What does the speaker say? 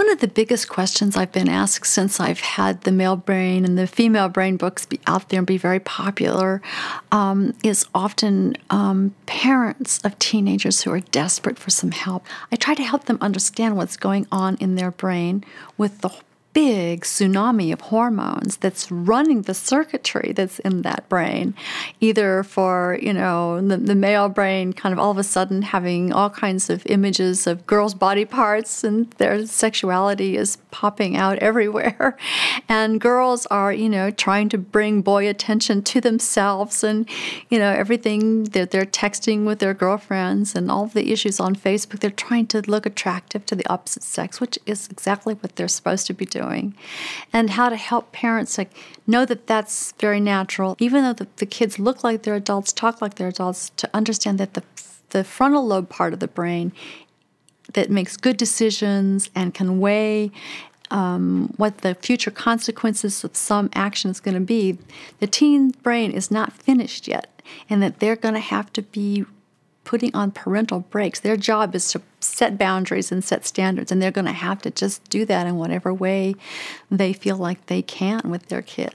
One of the biggest questions I've been asked since I've had the male brain and the female brain books be out there and be very popular um, is often um, parents of teenagers who are desperate for some help. I try to help them understand what's going on in their brain with the big tsunami of hormones that's running the circuitry that's in that brain either for you know the, the, male brain kind of all of a sudden having all kinds of images of girls body parts and their sexuality is popping out everywhere. And girls are you know trying to bring boy attention to themselves and you know everything that they're texting with their girlfriends and all the issues on facebook they're trying to look attractive to the opposite sex which is exactly what they're supposed to be doing doing. And how to help parents like know that that's very natural even though the, the kids look like they're adults talk like they're adults to understand that the the frontal lobe part of the brain that makes good decisions and can weigh um, what the future consequences of some action is going to be, the teen brain is not finished yet, and that they're going to have to be putting on parental brakes. Their job is to set boundaries and set standards, and they're going to have to just do that in whatever way they feel like they can with their kid.